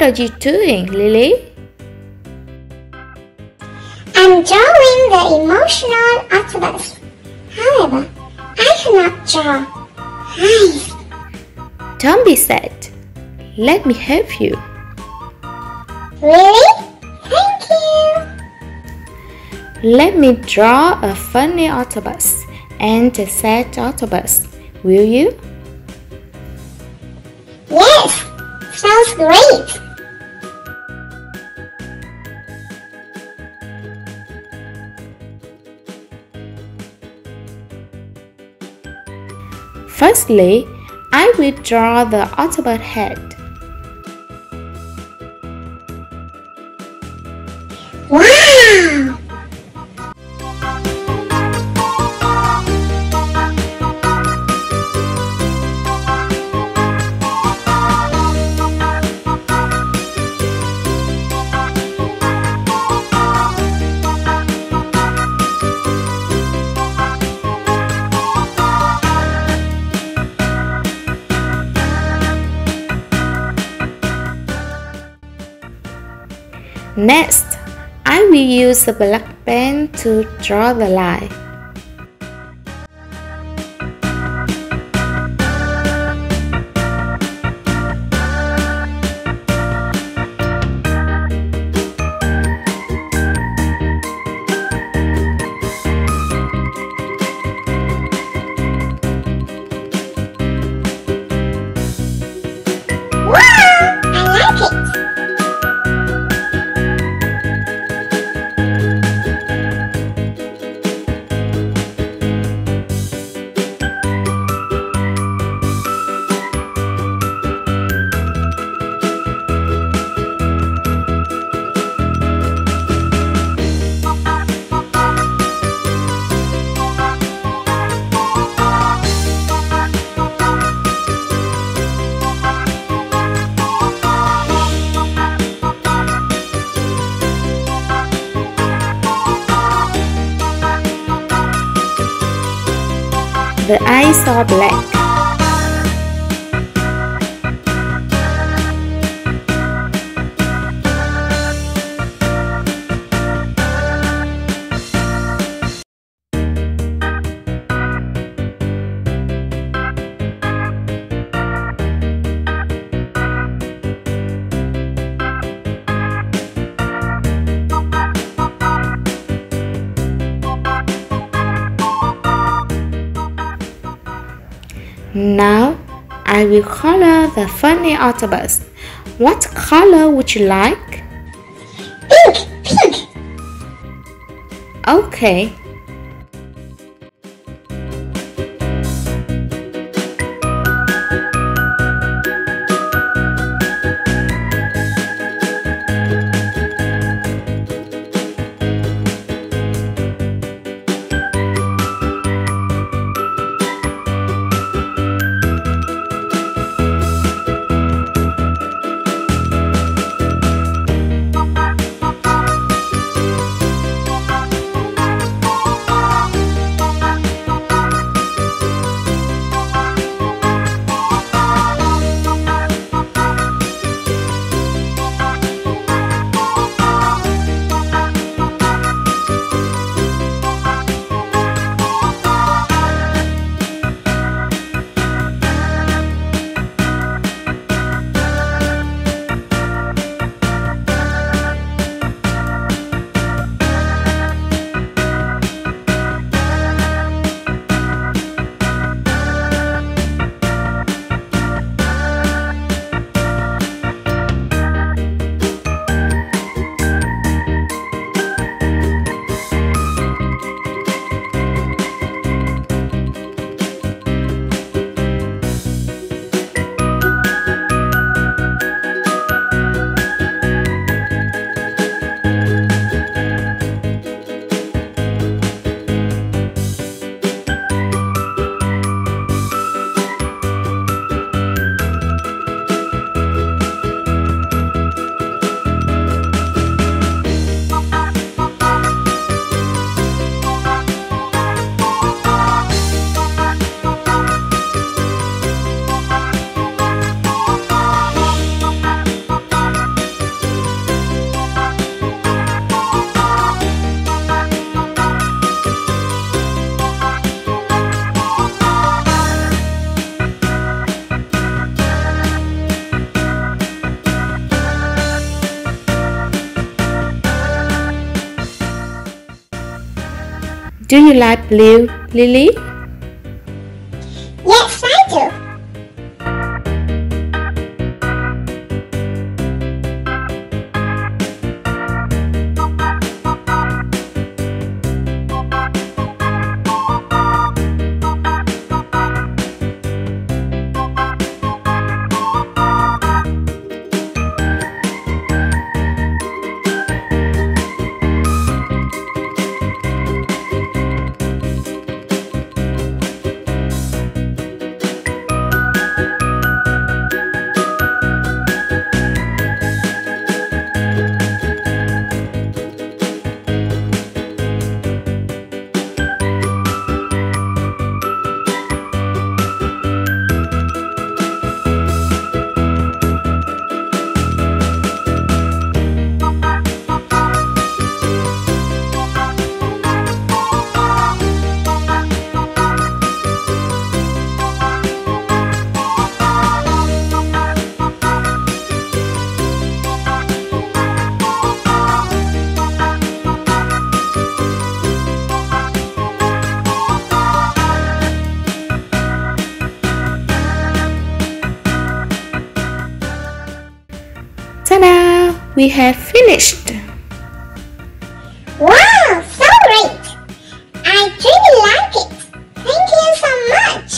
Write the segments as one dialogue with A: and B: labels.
A: What are you doing, Lily?
B: I'm drawing the emotional octopus. However, I cannot draw eyes.
A: Don't be sad. Let me help you.
B: Really? Thank you.
A: Let me draw a funny octopus and a sad octopus. Will you?
B: Yes, sounds great.
A: Firstly, I will draw the octopus head. Next, I will use a black pen to draw the line. The eyes are black. Now, I will color the funny octopus. What color would you like?
B: Pink, pink.
A: Okay. Do you like blue, Lily? We have finished.
B: Wow, so great! I really like it. Thank you so much.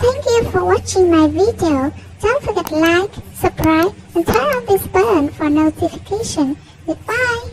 B: Thank you for watching my video. Don't forget to like, subscribe, and turn on this button for notification. Goodbye.